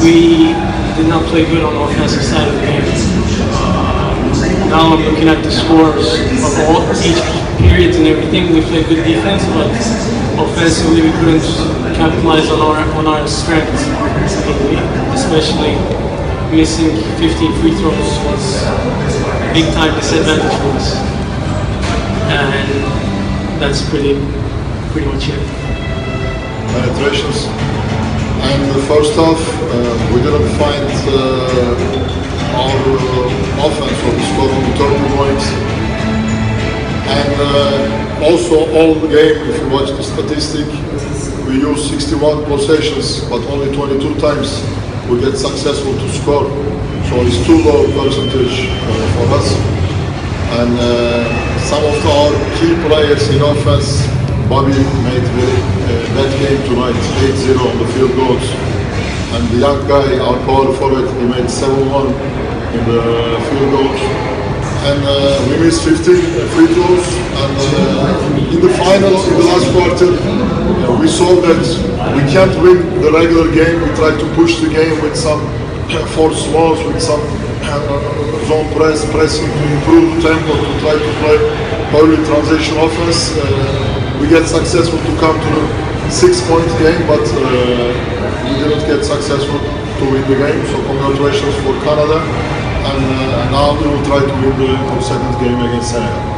We did not play good on the offensive side of the game. Uh, now I'm looking at the scores of all each periods and everything. We played good defense, but offensively we couldn't capitalize on our on our strengths, especially missing 15 free throws was a big time disadvantage for us, and that's pretty pretty much it. penetrations. And first off, uh, we didn't find uh, our uh, offense or score turning points. And uh, also all the game, if you watch the statistic, we use 61 possessions, but only 22 times we get successful to score. So it's too low percentage uh, for us. And uh, some of our key players in offense, Bobby made very uh, bad game tonight, 8-0 on the field goals. And the young guy, our for it, he made 7-1 in the field goals. And uh, we missed 15 uh, free throws. And uh, in the final, in the last quarter, uh, we saw that we can't win the regular game. We tried to push the game with some force walls, with some uh, zone press, pressing to improve tempo, to try to play early transition offense. Uh, we get successful to come to the six-point game, but uh, we didn't get successful to win the game. So congratulations for Canada, and uh, now we will try to win the second game against Senegal.